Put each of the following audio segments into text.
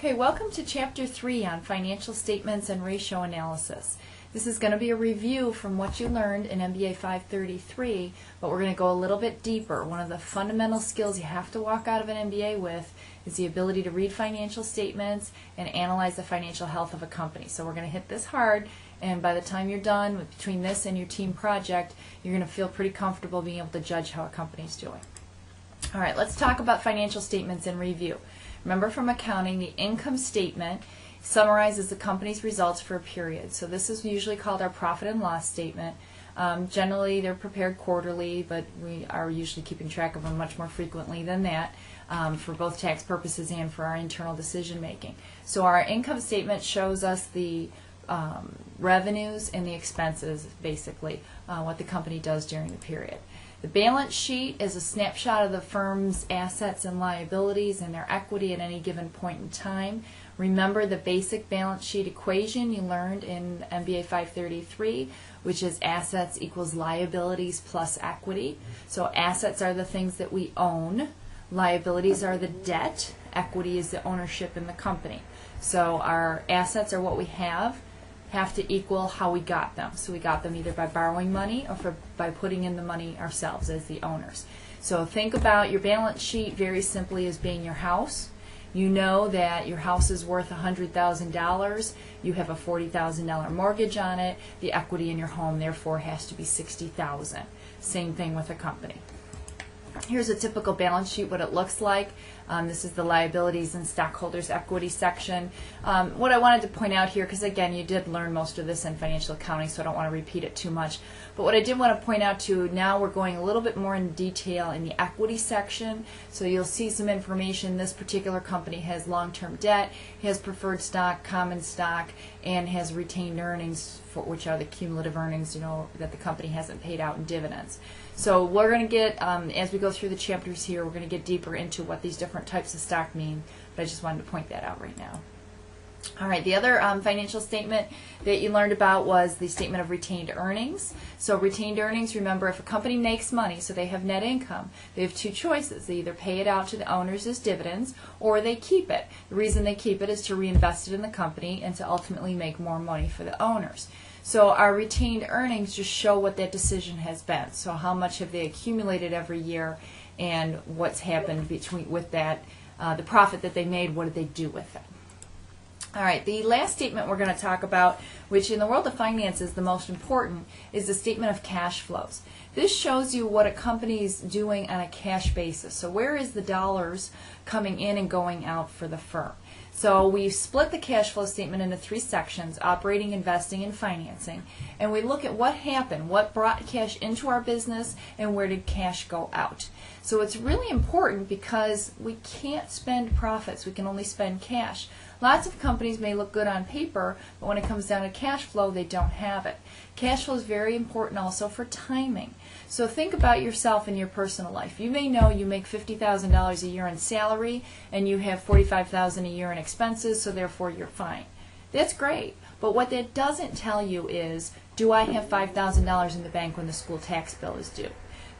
Okay, welcome to Chapter 3 on Financial Statements and Ratio Analysis. This is going to be a review from what you learned in MBA 533, but we're going to go a little bit deeper. One of the fundamental skills you have to walk out of an MBA with is the ability to read financial statements and analyze the financial health of a company. So we're going to hit this hard, and by the time you're done, between this and your team project, you're going to feel pretty comfortable being able to judge how a company's doing. All right, let's talk about financial statements and review. Remember from accounting, the income statement summarizes the company's results for a period. So this is usually called our profit and loss statement. Um, generally, they're prepared quarterly, but we are usually keeping track of them much more frequently than that um, for both tax purposes and for our internal decision making. So our income statement shows us the um, revenues and the expenses, basically, uh, what the company does during the period. The balance sheet is a snapshot of the firm's assets and liabilities and their equity at any given point in time. Remember the basic balance sheet equation you learned in MBA 533, which is assets equals liabilities plus equity. So assets are the things that we own, liabilities are the debt, equity is the ownership in the company. So our assets are what we have, have to equal how we got them. So we got them either by borrowing money or for, by putting in the money ourselves as the owners. So think about your balance sheet very simply as being your house. You know that your house is worth $100,000. You have a $40,000 mortgage on it. The equity in your home therefore has to be 60,000. Same thing with a company. Here's a typical balance sheet, what it looks like. Um, this is the liabilities and stockholders equity section. Um, what I wanted to point out here, because again, you did learn most of this in financial accounting, so I don't want to repeat it too much. But what I did want to point out to now we're going a little bit more in detail in the equity section. So you'll see some information. This particular company has long-term debt, has preferred stock, common stock, and has retained earnings, for, which are the cumulative earnings, you know, that the company hasn't paid out in dividends. So we're going to get, um, as we go through the chapters here, we're going to get deeper into what these different types of stock mean, but I just wanted to point that out right now. All right, the other um, financial statement that you learned about was the statement of retained earnings. So retained earnings, remember if a company makes money, so they have net income, they have two choices. They either pay it out to the owners as dividends or they keep it. The reason they keep it is to reinvest it in the company and to ultimately make more money for the owners. So our retained earnings just show what that decision has been. So how much have they accumulated every year and what's happened between with that, uh, the profit that they made, what did they do with it? All right, the last statement we're going to talk about, which in the world of finance is the most important, is the statement of cash flows. This shows you what a company is doing on a cash basis. So where is the dollars coming in and going out for the firm? So we've split the cash flow statement into three sections, operating, investing, and financing. And we look at what happened, what brought cash into our business, and where did cash go out. So it's really important because we can't spend profits, we can only spend cash. Lots of companies may look good on paper, but when it comes down to cash flow, they don't have it. Cash flow is very important also for timing. So think about yourself in your personal life. You may know you make $50,000 a year in salary and you have $45,000 a year in expenses, so therefore you're fine. That's great. But what that doesn't tell you is, do I have $5,000 in the bank when the school tax bill is due?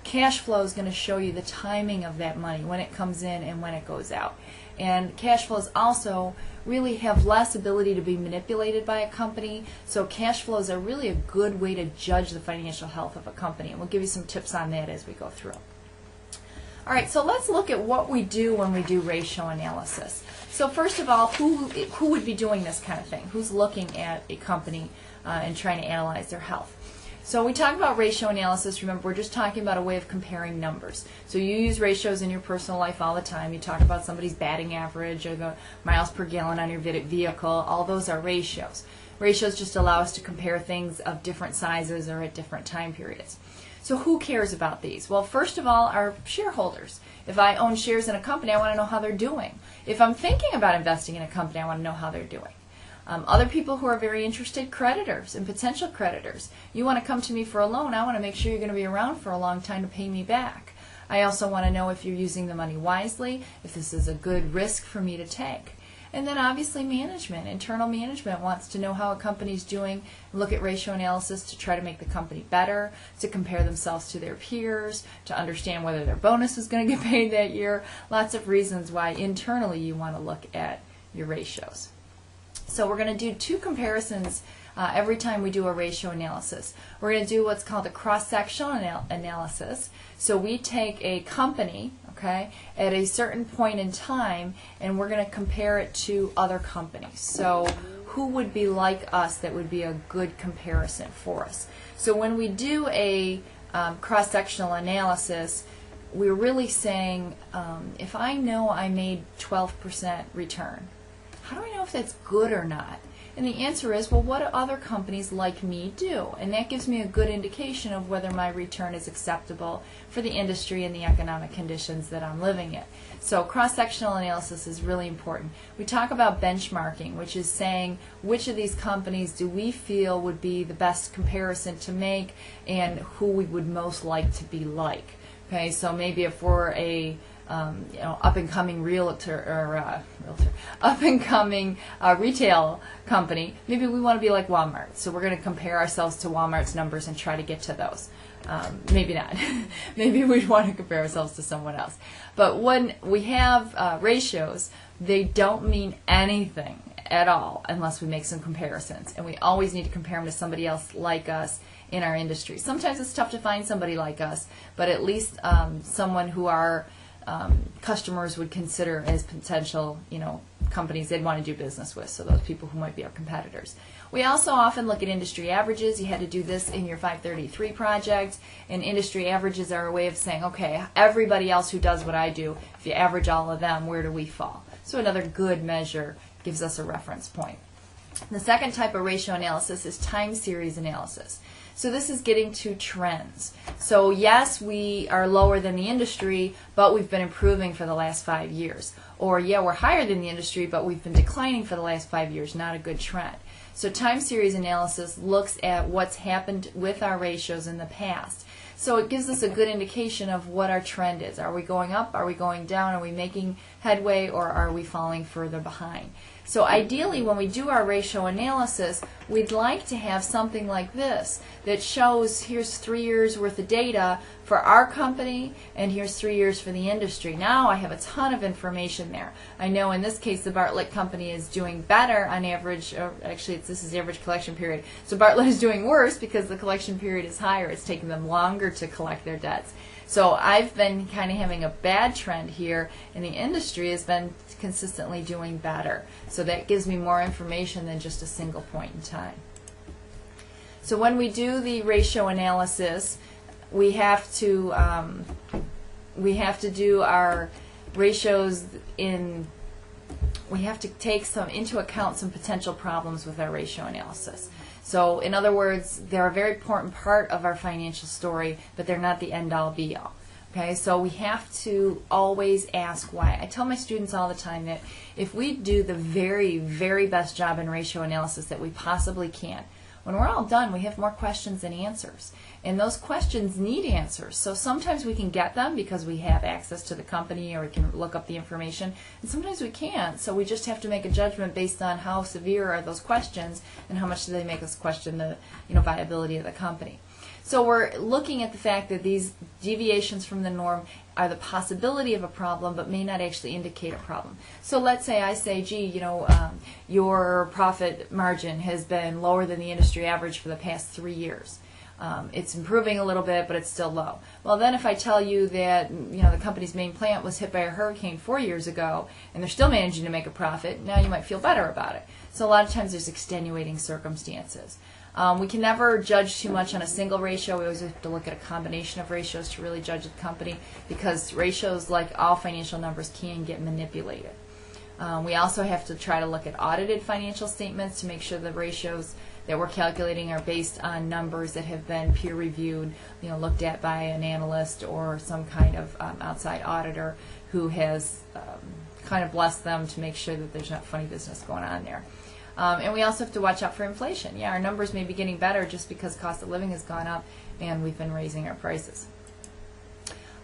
Cash flow is going to show you the timing of that money, when it comes in and when it goes out. And cash flows also really have less ability to be manipulated by a company. So cash flows are really a good way to judge the financial health of a company. And we'll give you some tips on that as we go through. All right, so let's look at what we do when we do ratio analysis. So first of all, who, who would be doing this kind of thing? Who's looking at a company uh, and trying to analyze their health? So when we talk about ratio analysis, remember we're just talking about a way of comparing numbers. So you use ratios in your personal life all the time. You talk about somebody's batting average or the miles per gallon on your vehicle. All those are ratios. Ratios just allow us to compare things of different sizes or at different time periods. So who cares about these? Well, first of all, our shareholders. If I own shares in a company, I want to know how they're doing. If I'm thinking about investing in a company, I want to know how they're doing. Um, other people who are very interested, creditors and potential creditors. You want to come to me for a loan, I want to make sure you're going to be around for a long time to pay me back. I also want to know if you're using the money wisely, if this is a good risk for me to take. And then obviously management, internal management wants to know how a company is doing, look at ratio analysis to try to make the company better, to compare themselves to their peers, to understand whether their bonus is going to get paid that year. Lots of reasons why internally you want to look at your ratios. So we're going to do two comparisons uh, every time we do a ratio analysis. We're going to do what's called a cross-sectional anal analysis. So we take a company, okay, at a certain point in time, and we're going to compare it to other companies. So who would be like us that would be a good comparison for us? So when we do a um, cross-sectional analysis, we're really saying, um, if I know I made 12% return, how do I know if that's good or not? And the answer is, well, what do other companies like me do? And that gives me a good indication of whether my return is acceptable for the industry and the economic conditions that I'm living in. So cross-sectional analysis is really important. We talk about benchmarking, which is saying which of these companies do we feel would be the best comparison to make and who we would most like to be like. Okay, so maybe if we're a um, you know, up and coming realtor or uh, realtor, up and coming uh, retail company, maybe we want to be like Walmart. So we're going to compare ourselves to Walmart's numbers and try to get to those. Um, maybe not. maybe we'd want to compare ourselves to someone else. But when we have uh, ratios, they don't mean anything at all unless we make some comparisons. And we always need to compare them to somebody else like us in our industry. Sometimes it's tough to find somebody like us, but at least um, someone who our um, customers would consider as potential, you know, companies they'd want to do business with. So those people who might be our competitors. We also often look at industry averages. You had to do this in your 533 project, and industry averages are a way of saying, okay, everybody else who does what I do, if you average all of them, where do we fall? So another good measure gives us a reference point. The second type of ratio analysis is time series analysis. So this is getting to trends. So yes, we are lower than the industry, but we've been improving for the last five years. Or yeah, we're higher than the industry, but we've been declining for the last five years. Not a good trend. So time series analysis looks at what's happened with our ratios in the past. So it gives us a good indication of what our trend is. Are we going up? Are we going down? Are we making headway or are we falling further behind? So ideally, when we do our ratio analysis, we'd like to have something like this that shows here's three years worth of data for our company and here's three years for the industry. Now I have a ton of information there. I know in this case the Bartlett company is doing better on average, or actually this is the average collection period. So Bartlett is doing worse because the collection period is higher. It's taking them longer to collect their debts. So I've been kind of having a bad trend here, and the industry has been consistently doing better. So that gives me more information than just a single point in time. So when we do the ratio analysis, we have to um, we have to do our ratios in we have to take some into account some potential problems with our ratio analysis. So in other words, they're a very important part of our financial story, but they're not the end all be all. Okay, so we have to always ask why. I tell my students all the time that if we do the very, very best job in ratio analysis that we possibly can, when we're all done, we have more questions than answers. And those questions need answers. So sometimes we can get them because we have access to the company or we can look up the information. And sometimes we can't. So we just have to make a judgment based on how severe are those questions and how much do they make us question the you know, viability of the company. So we're looking at the fact that these deviations from the norm are the possibility of a problem, but may not actually indicate a problem. So let's say I say, gee, you know, um, your profit margin has been lower than the industry average for the past three years. Um, it's improving a little bit, but it's still low. Well, then if I tell you that you know the company's main plant was hit by a hurricane four years ago, and they're still managing to make a profit, now you might feel better about it. So a lot of times there's extenuating circumstances. Um, we can never judge too much on a single ratio. We always have to look at a combination of ratios to really judge the company because ratios, like all financial numbers, can get manipulated. Um, we also have to try to look at audited financial statements to make sure the ratios that we're calculating are based on numbers that have been peer reviewed, you know, looked at by an analyst or some kind of um, outside auditor who has um, kind of blessed them to make sure that there's not funny business going on there. Um, and we also have to watch out for inflation. Yeah, our numbers may be getting better just because cost of living has gone up and we've been raising our prices.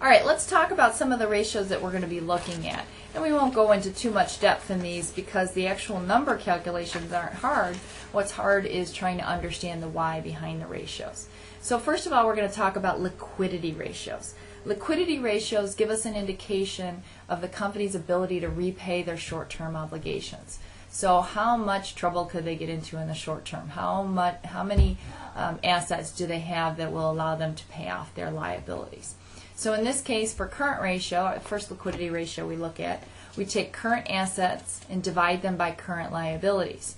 All right, let's talk about some of the ratios that we're going to be looking at. And we won't go into too much depth in these because the actual number calculations aren't hard. What's hard is trying to understand the why behind the ratios. So first of all, we're going to talk about liquidity ratios. Liquidity ratios give us an indication of the company's ability to repay their short-term obligations. So how much trouble could they get into in the short term? How much, how many um, assets do they have that will allow them to pay off their liabilities? So in this case, for current ratio, first liquidity ratio we look at, we take current assets and divide them by current liabilities.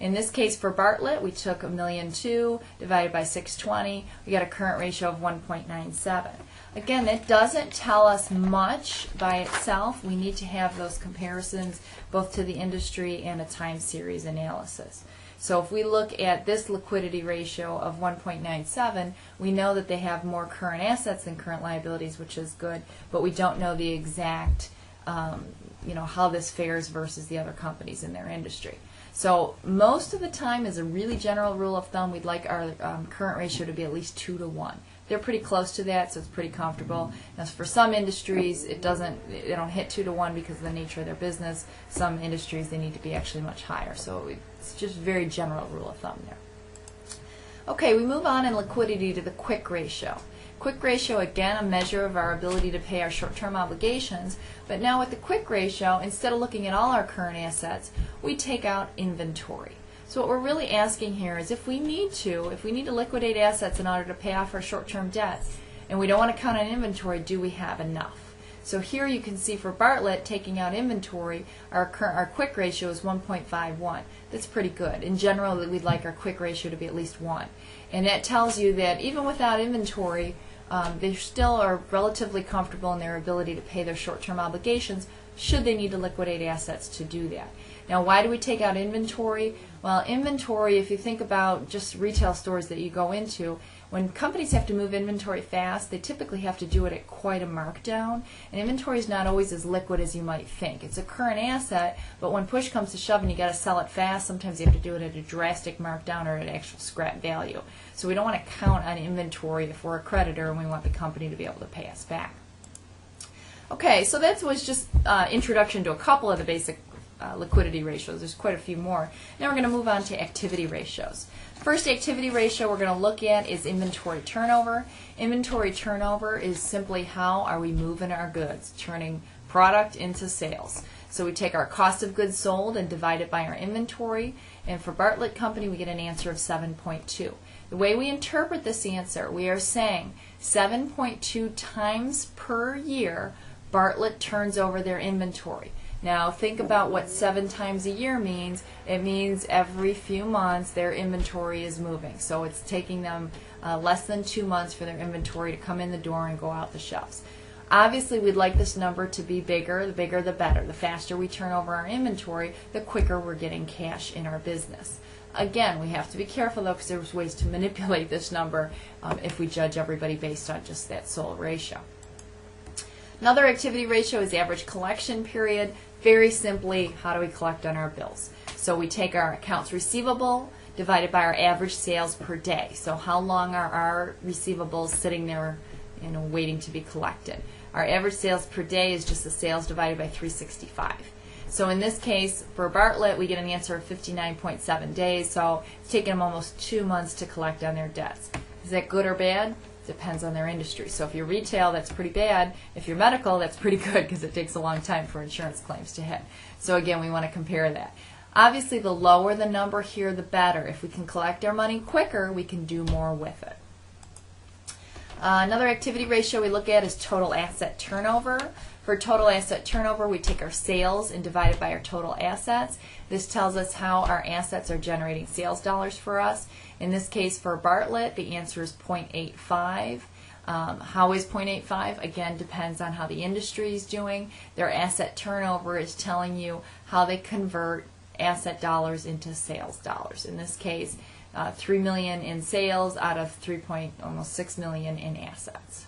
In this case for Bartlett, we took a million two divided by 620. We got a current ratio of 1.97. Again, it doesn't tell us much by itself. We need to have those comparisons both to the industry and a time series analysis. So if we look at this liquidity ratio of 1.97, we know that they have more current assets than current liabilities, which is good, but we don't know the exact, um, you know, how this fares versus the other companies in their industry. So most of the time, as a really general rule of thumb, we'd like our um, current ratio to be at least 2 to 1. They're pretty close to that, so it's pretty comfortable. As for some industries, it doesn't, they don't hit 2 to 1 because of the nature of their business. Some industries, they need to be actually much higher. So it's just very general rule of thumb there. Okay, we move on in liquidity to the quick ratio. Quick ratio, again, a measure of our ability to pay our short-term obligations. But now with the quick ratio, instead of looking at all our current assets, we take out inventory. So what we're really asking here is if we need to, if we need to liquidate assets in order to pay off our short-term debt, and we don't want to count on inventory, do we have enough? So here you can see for Bartlett, taking out inventory, our, current, our quick ratio is 1.51. That's pretty good. In general, we'd like our quick ratio to be at least 1. And that tells you that even without inventory, um, they still are relatively comfortable in their ability to pay their short-term obligations should they need to liquidate assets to do that. Now, why do we take out inventory? Well, inventory, if you think about just retail stores that you go into, when companies have to move inventory fast, they typically have to do it at quite a markdown. And inventory is not always as liquid as you might think. It's a current asset, but when push comes to shove and you got to sell it fast, sometimes you have to do it at a drastic markdown or at actual scrap value. So we don't want to count on inventory if we're a creditor and we want the company to be able to pay us back. Okay, so that was just uh, introduction to a couple of the basic uh, liquidity ratios. There's quite a few more. Now we're going to move on to activity ratios. First activity ratio we're going to look at is inventory turnover. Inventory turnover is simply how are we moving our goods, turning product into sales. So we take our cost of goods sold and divide it by our inventory. And for Bartlett Company, we get an answer of 7.2. The way we interpret this answer, we are saying 7.2 times per year Bartlett turns over their inventory. Now think about what seven times a year means. It means every few months their inventory is moving. So it's taking them uh, less than two months for their inventory to come in the door and go out the shelves. Obviously, we'd like this number to be bigger. The bigger, the better. The faster we turn over our inventory, the quicker we're getting cash in our business. Again, we have to be careful though because there's ways to manipulate this number um, if we judge everybody based on just that sole ratio. Another activity ratio is average collection period. Very simply, how do we collect on our bills? So we take our accounts receivable divided by our average sales per day. So how long are our receivables sitting there you know, waiting to be collected? Our average sales per day is just the sales divided by 365. So in this case, for Bartlett, we get an answer of 59.7 days. So it's taken them almost two months to collect on their debts. Is that good or bad? Depends on their industry. So if you're retail, that's pretty bad. If you're medical, that's pretty good because it takes a long time for insurance claims to hit. So again, we want to compare that. Obviously, the lower the number here, the better. If we can collect our money quicker, we can do more with it. Uh, another activity ratio we look at is total asset turnover. For total asset turnover, we take our sales and divide it by our total assets. This tells us how our assets are generating sales dollars for us. In this case, for Bartlett, the answer is 0.85. Um, how is 0.85? Again, depends on how the industry is doing. Their asset turnover is telling you how they convert asset dollars into sales dollars. In this case, uh, 3 million in sales out of 3 point, almost 6 million in assets.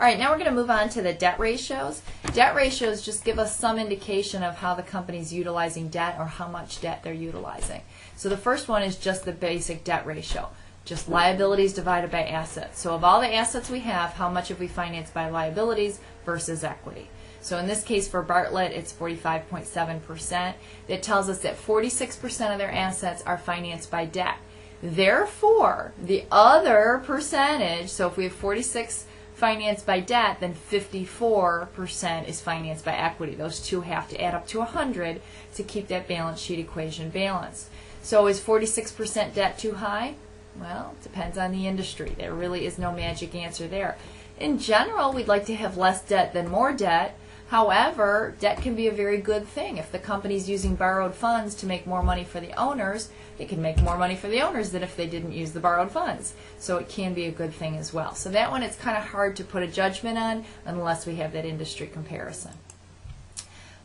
All right, now we're going to move on to the debt ratios. Debt ratios just give us some indication of how the company's utilizing debt or how much debt they're utilizing. So the first one is just the basic debt ratio, just liabilities divided by assets. So of all the assets we have, how much have we financed by liabilities versus equity? So in this case for Bartlett, it's 45.7%. It tells us that 46% of their assets are financed by debt. Therefore, the other percentage, so if we have 46 financed by debt, then 54% is financed by equity. Those two have to add up to 100 to keep that balance sheet equation balanced. So is 46% debt too high? Well, it depends on the industry. There really is no magic answer there. In general, we'd like to have less debt than more debt. However, debt can be a very good thing. If the company's using borrowed funds to make more money for the owners, they can make more money for the owners than if they didn't use the borrowed funds. So it can be a good thing as well. So that one it's kind of hard to put a judgment on unless we have that industry comparison.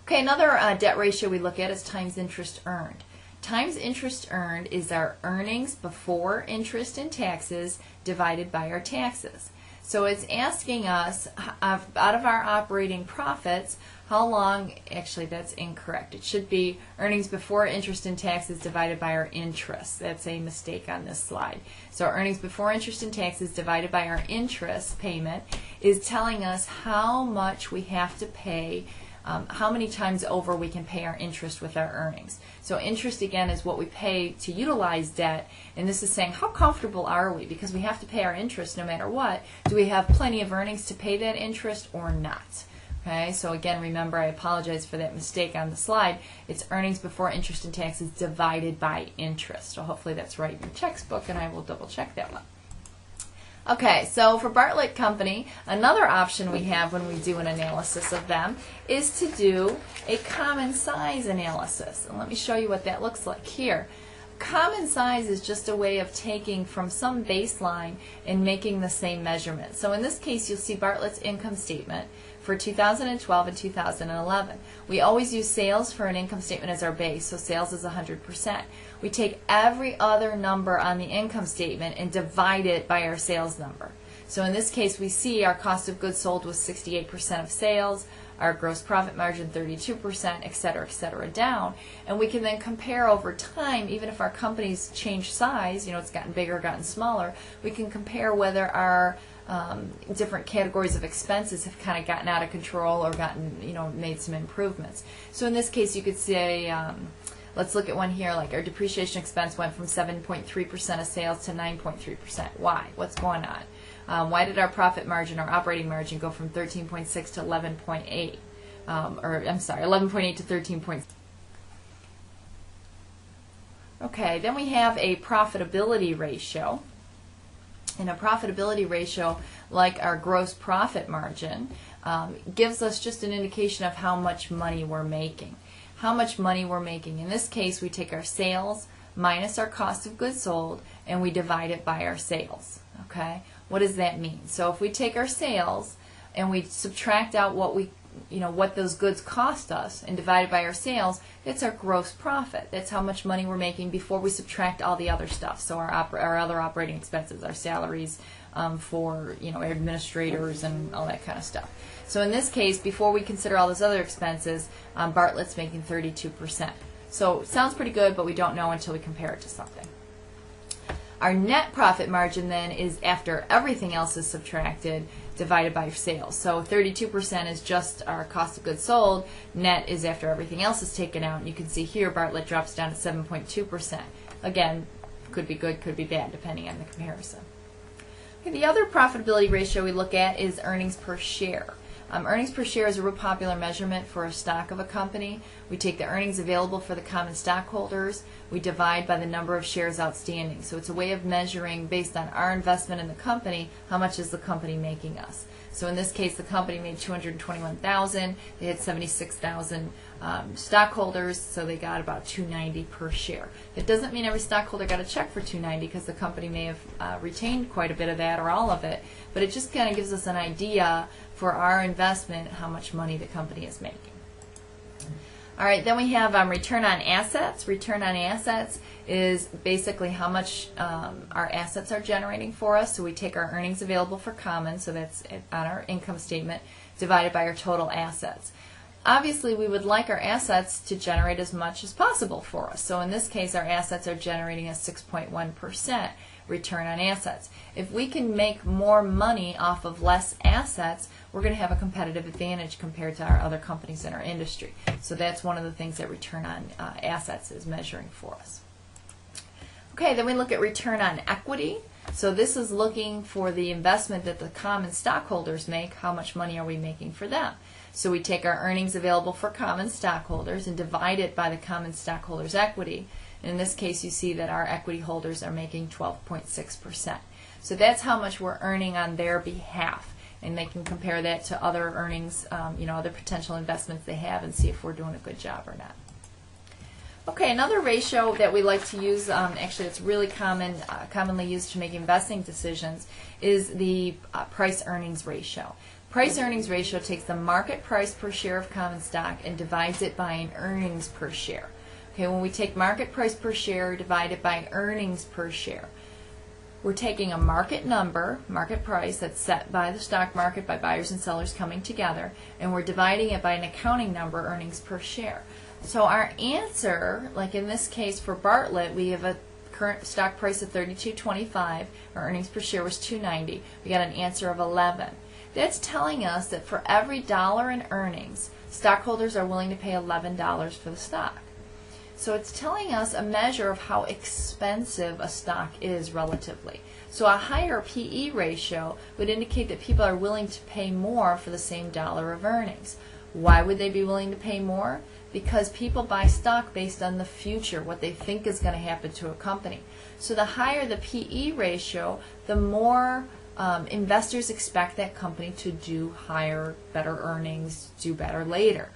Okay, another uh, debt ratio we look at is times interest earned. Times interest earned is our earnings before interest and taxes divided by our taxes. So it's asking us uh, out of our operating profits, how long, actually that's incorrect. It should be earnings before interest and taxes divided by our interest. That's a mistake on this slide. So earnings before interest and taxes divided by our interest payment is telling us how much we have to pay um, how many times over we can pay our interest with our earnings. So interest again is what we pay to utilize debt, and this is saying how comfortable are we because we have to pay our interest no matter what. Do we have plenty of earnings to pay that interest or not? Okay, so again, remember, I apologize for that mistake on the slide. It's earnings before interest and taxes divided by interest. So hopefully that's right in your textbook, and I will double check that one. Okay, so for Bartlett Company, another option we have when we do an analysis of them is to do a common size analysis. And let me show you what that looks like here. Common size is just a way of taking from some baseline and making the same measurement. So in this case, you'll see Bartlett's income statement for 2012 and 2011. We always use sales for an income statement as our base, so sales is 100%. We take every other number on the income statement and divide it by our sales number. So in this case, we see our cost of goods sold was 68% of sales, our gross profit margin 32%, et cetera, et cetera, down. And we can then compare over time, even if our company's changed size, you know, it's gotten bigger, gotten smaller, we can compare whether our um, different categories of expenses have kind of gotten out of control or gotten, you know, made some improvements. So in this case, you could say, um, let's look at one here, like our depreciation expense went from 7.3% of sales to 9.3%. Why? What's going on? Um, why did our profit margin, our operating margin, go from 13.6 to 11.8? Um, or I'm sorry, 11.8 to 13.6. Okay, then we have a profitability ratio and a profitability ratio like our gross profit margin um, gives us just an indication of how much money we're making. How much money we're making. In this case, we take our sales minus our cost of goods sold and we divide it by our sales. Okay? What does that mean? So if we take our sales and we subtract out what we you know what those goods cost us and divided by our sales, that's our gross profit. That's how much money we're making before we subtract all the other stuff. So our our other operating expenses, our salaries um, for you know administrators and all that kind of stuff. So in this case, before we consider all those other expenses, um, Bartlett's making 32%. So sounds pretty good, but we don't know until we compare it to something. Our net profit margin then is after everything else is subtracted divided by sales. So 32% is just our cost of goods sold. Net is after everything else is taken out. You can see here Bartlett drops down to 7.2%. Again, could be good, could be bad, depending on the comparison. Okay, the other profitability ratio we look at is earnings per share. Um, earnings per share is a real popular measurement for a stock of a company. We take the earnings available for the common stockholders, we divide by the number of shares outstanding. So it's a way of measuring based on our investment in the company, how much is the company making us. So in this case, the company made 221,000. They had 76,000 um, stockholders, so they got about 290 per share. It doesn't mean every stockholder got a check for 290 because the company may have uh, retained quite a bit of that or all of it, but it just kind of gives us an idea for our investment how much money the company is making. All right, then we have um, return on assets. Return on assets is basically how much um, our assets are generating for us. So we take our earnings available for common, so that's on our income statement, divided by our total assets. Obviously, we would like our assets to generate as much as possible for us. So in this case, our assets are generating a 6.1% return on assets. If we can make more money off of less assets, we're going to have a competitive advantage compared to our other companies in our industry. So that's one of the things that return on uh, assets is measuring for us. Okay, then we look at return on equity. So this is looking for the investment that the common stockholders make. How much money are we making for them? So we take our earnings available for common stockholders and divide it by the common stockholders' equity. And in this case, you see that our equity holders are making 12.6%. So that's how much we're earning on their behalf. And they can compare that to other earnings, um, you know, other potential investments they have and see if we're doing a good job or not. Okay, another ratio that we like to use, um, actually it's really common, uh, commonly used to make investing decisions, is the uh, price earnings ratio. Price earnings ratio takes the market price per share of common stock and divides it by an earnings per share. Okay, when we take market price per share divided by earnings per share, we're taking a market number, market price that's set by the stock market by buyers and sellers coming together, and we're dividing it by an accounting number, earnings per share. So our answer, like in this case for Bartlett, we have a current stock price of 32.25. Our earnings per share was 2.90. We got an answer of 11. That's telling us that for every dollar in earnings, stockholders are willing to pay $11 for the stock. So it's telling us a measure of how expensive a stock is relatively. So a higher PE ratio would indicate that people are willing to pay more for the same dollar of earnings. Why would they be willing to pay more? Because people buy stock based on the future, what they think is going to happen to a company. So the higher the PE ratio, the more um, investors expect that company to do higher, better earnings, do better later.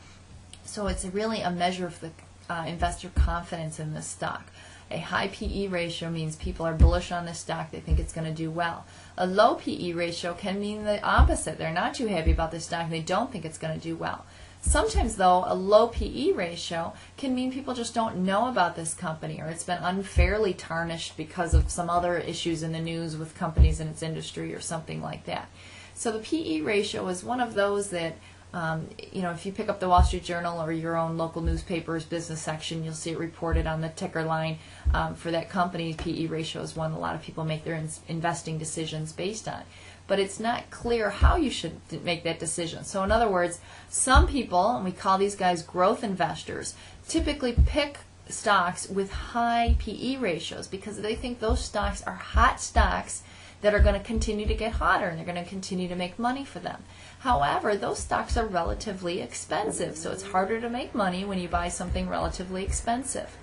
So it's really a measure of the uh, investor confidence in the stock. A high PE ratio means people are bullish on the stock, they think it's going to do well. A low PE ratio can mean the opposite. They're not too happy about the stock, they don't think it's going to do well. Sometimes, though, a low PE ratio can mean people just don't know about this company or it's been unfairly tarnished because of some other issues in the news with companies in its industry or something like that. So the PE ratio is one of those that um, you know, if you pick up the Wall Street Journal or your own local newspaper's business section, you'll see it reported on the ticker line um, for that company. PE ratio is one a lot of people make their in- investing decisions based on. But it's not clear how you should make that decision. So, in other words, some people, and we call these guys growth investors, typically pick stocks with high PE ratios because they think those stocks are hot stocks that are going to continue to get hotter and they're going to continue to make money for them. However, those stocks are relatively expensive, so it's harder to make money when you buy something relatively expensive.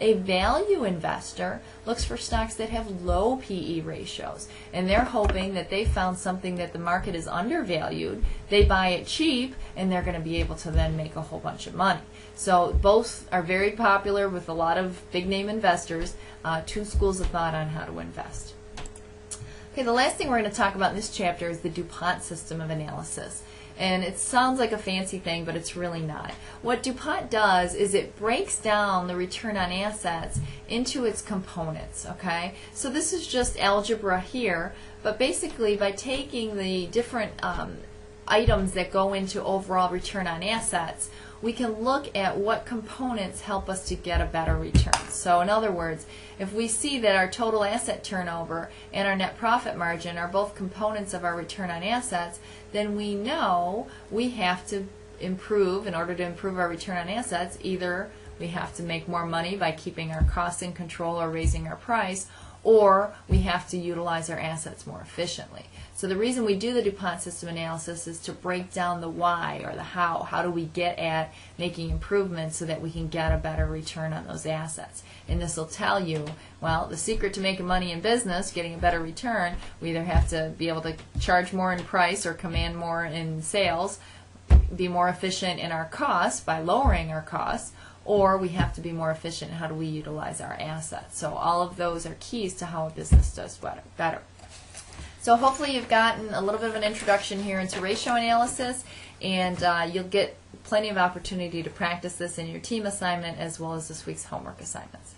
A value investor looks for stocks that have low PE ratios, and they're hoping that they found something that the market is undervalued. They buy it cheap, and they're going to be able to then make a whole bunch of money. So both are very popular with a lot of big name investors. Uh, two schools of thought on how to invest. Okay, the last thing we're going to talk about in this chapter is the DuPont system of analysis. And it sounds like a fancy thing, but it's really not. What DuPont does is it breaks down the return on assets into its components, okay? So this is just algebra here, but basically by taking the different um, items that go into overall return on assets, we can look at what components help us to get a better return. So in other words, if we see that our total asset turnover and our net profit margin are both components of our return on assets, then we know we have to improve, in order to improve our return on assets, either we have to make more money by keeping our costs in control or raising our price, or we have to utilize our assets more efficiently. So the reason we do the DuPont system analysis is to break down the why or the how. How do we get at making improvements so that we can get a better return on those assets? And this will tell you, well, the secret to making money in business, getting a better return, we either have to be able to charge more in price or command more in sales, be more efficient in our costs by lowering our costs, or we have to be more efficient how do we utilize our assets. So all of those are keys to how a business does better. So hopefully you've gotten a little bit of an introduction here into ratio analysis, and uh, you'll get plenty of opportunity to practice this in your team assignment as well as this week's homework assignments.